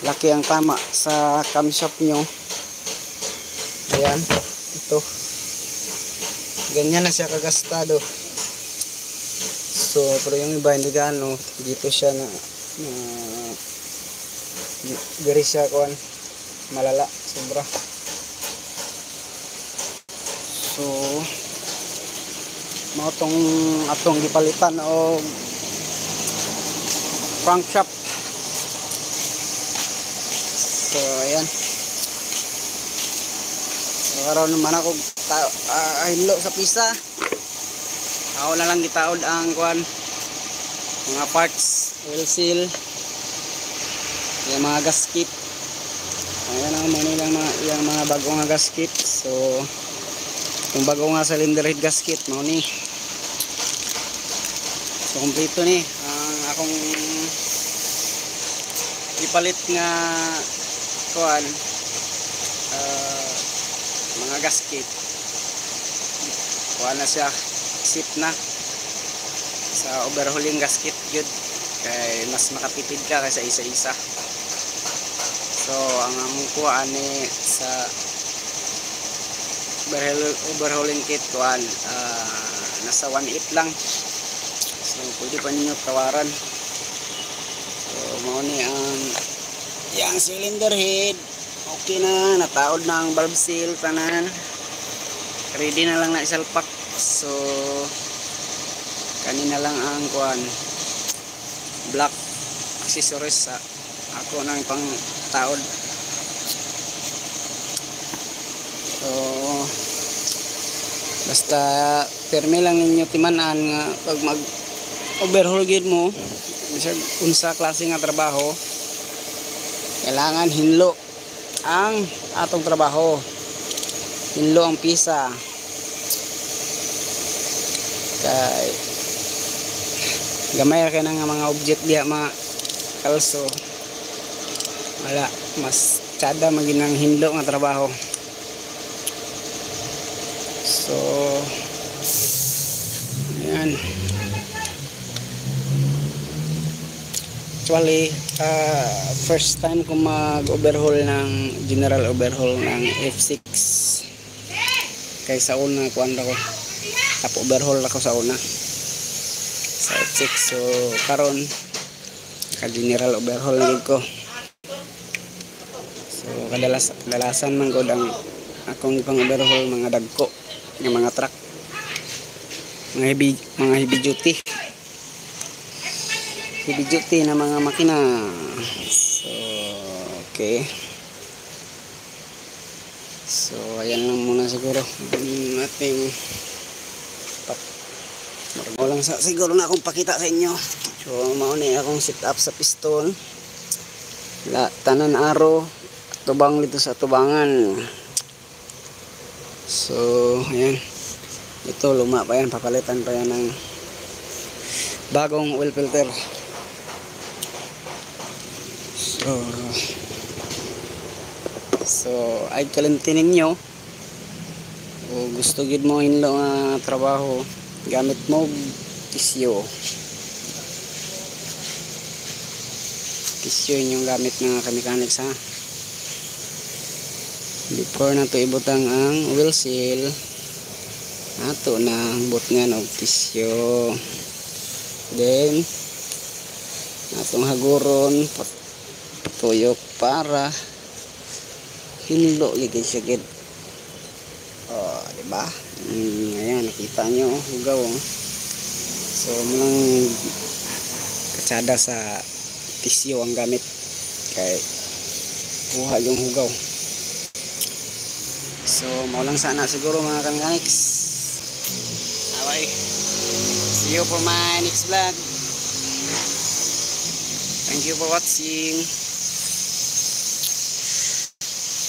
laki ang tama sa cam shop nyo. Ayan ito. Ganyan na siya kagastado. So pero yung iba hindi gaano. Dito siya na, na diri siya kuan malala sobra. So mao tong atong gipalitan o crank shop so ayan. So karon naman ako uh, hinlo sa pisa. Ako na lang gitaod ang kuan mga parts oil seal. Yung mga gasket ayan ang mga nilang mga, yung mga bagong nga gasket so yung bagong nga cylinder head gasket mo ni. So kompleto ni. Ang akong ipalit nga kuan uh, mga gasket. Kuan na siya sip na. Sa overhauling gasket good kay mas makatipid ka kaysa isa-isa. So ang among kuan ni sa overhaul overhauling kit kuan uh, nasa 1.8 lang. So pwede pa ninyo tawaran. So mao ni ang yang cylinder head. Okay na nataod na ang valve seal tanan ready na lang na isalpak. So kanina lang ang kuan black accessories sa ako nang pang taod so basta permi lang ninyo timanan nga pag mag overhaul gid mo unsa klase nga trabaho kailangan hinlo ang atong trabaho. Hinlo ang pisa. Kay gamay ra kay mga object diha mga kalso. Wala mas tsada maginang hinlo nga trabaho. So yan actually uh, first time ko mag overhaul ng general overhaul ng F6 kay sa una kuan ko. Tap overhaul ako sa una. Sa F6 so karon ka general overhaul gid ko. So kadalas kadalasan man gud ang akong pang overhaul mga dagko ng mga truck. Mga heavy mga heavy duty heavy na mga makina so okay so ayan lang muna siguro yung ating Margo lang sa siguro na akong pakita sa inyo. So mao ni akong sit up sa piston. La tanan aro tubang dito sa tubangan. So ayan. Ito luma pa yan, papalitan pa yan ng bagong oil filter. So So ay kalintinin ninyo. O gusto gid mo hinlo nga trabaho gamit mo tisyo tisyo yung gamit ng mechanics ha? Before na to ibutang ang wheel seal ato na bot nga og tisyo then atong haguron patuyok para hinlo gid siya gid oh di ba Mm, ayan, nakita nyo, hugaw. Oh. So, mulang katsada sa tisyo ang gamit. Kay, kuha yung hugaw. So, maulang sana siguro mga kamikaniks. Okay. See you for my next vlog. Thank you for watching.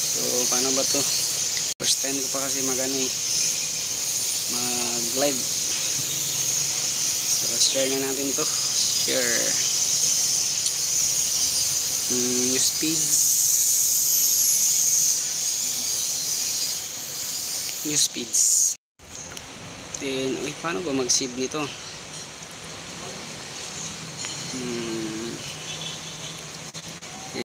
So, paano ba to? First time ko pa kasi magani mag live. So share na natin to. Share. Mm, new speeds new speeds then uy paano ba mag save nito? Hmm